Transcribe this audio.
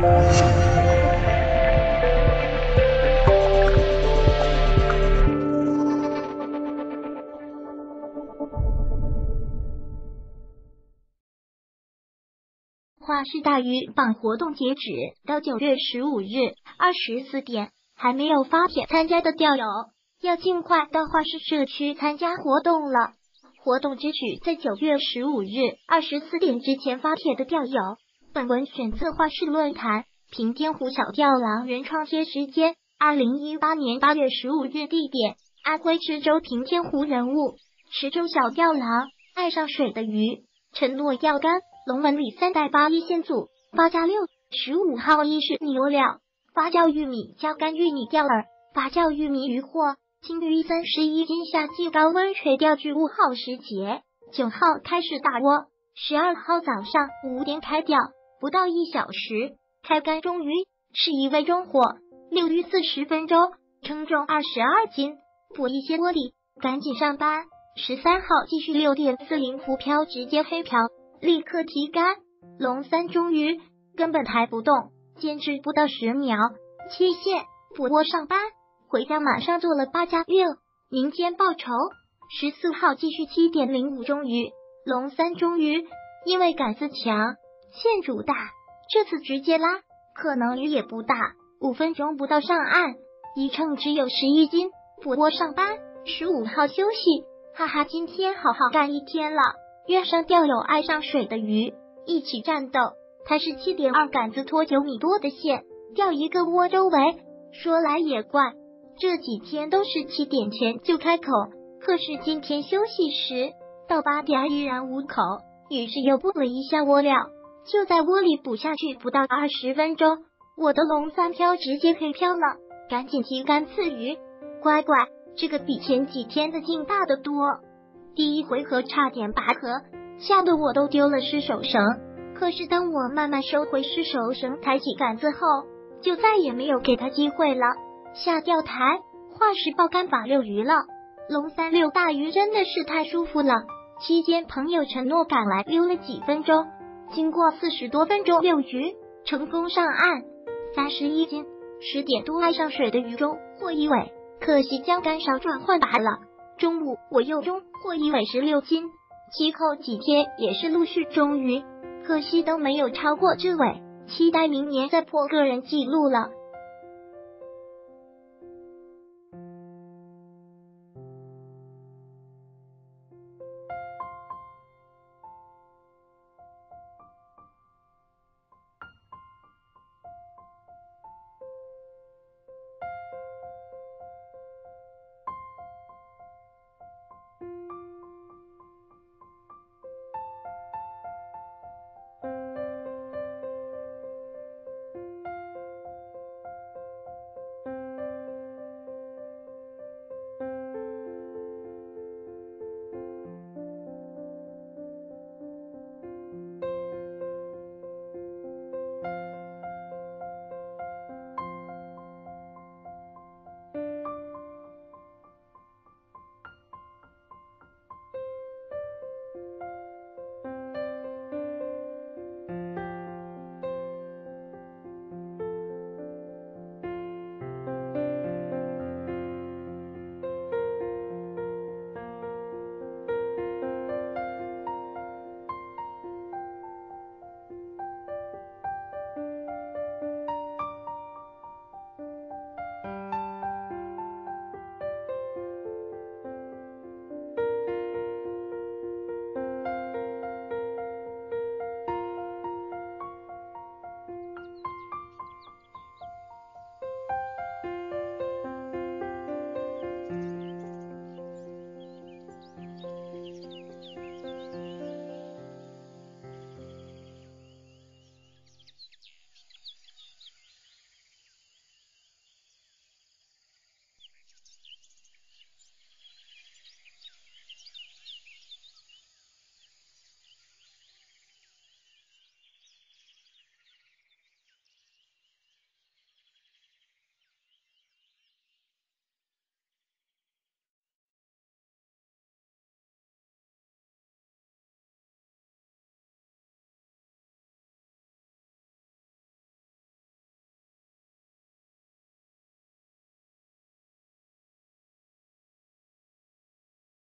花式大鱼榜活动截止到九月十五日二十四点，还没有发帖参加的钓友要尽快到花式社区参加活动了。活动之举在九月十五日二十四点之前发帖的钓友，本文选自画室论坛平天湖小钓郎原创贴，时间二零一八年八月十五日，地点安徽池州平天湖，人物池州小钓郎爱上水的鱼，承诺钓竿。龙纹里三代八一线组八加六十五号一是牛料发酵玉米加干玉米钓饵发酵玉米鱼货金鱼三十一斤夏季高温垂钓具物号时节九号开始打窝十二号早上五点开钓不到一小时开竿中鱼是一位中火六鱼四十分钟称重二十二斤补一些玻璃赶紧上班十三号继续六点四零浮漂直接黑漂。立刻提竿，龙三终于根本抬不动，坚持不到十秒，切线补窝上班，回家马上做了八加六，明天报仇。十四号继续七点零五终于，龙三终于因为杆子强，线主大，这次直接拉，可能鱼也不大，五分钟不到上岸，一称只有十一斤，捕窝上班。十五号休息，哈哈，今天好好干一天了。约上钓友爱上水的鱼一起战斗，他是七点二杆子拖九米多的线钓一个窝周围。说来也怪，这几天都是七点前就开口，可是今天休息时到八点依然无口，于是又补了一下窝料，就在窝里补下去，不到二十分钟，我的龙三漂直接黑漂了，赶紧提竿刺鱼。乖乖，这个比前几天的劲大得多。第一回合差点拔河，吓得我都丢了失手绳。可是当我慢慢收回失手绳，抬起杆子后，就再也没有给他机会了。下钓台，化石爆竿把六鱼了。龙三遛大鱼真的是太舒服了。期间朋友承诺赶来溜了几分钟，经过四十多分钟遛鱼，成功上岸，三十一斤。十点多爱上水的鱼中获一尾，可惜将杆少转换拔了。中午我又中获一尾十六斤，其后几天也是陆续中鱼，可惜都没有超过这尾，期待明年再破个人记录了。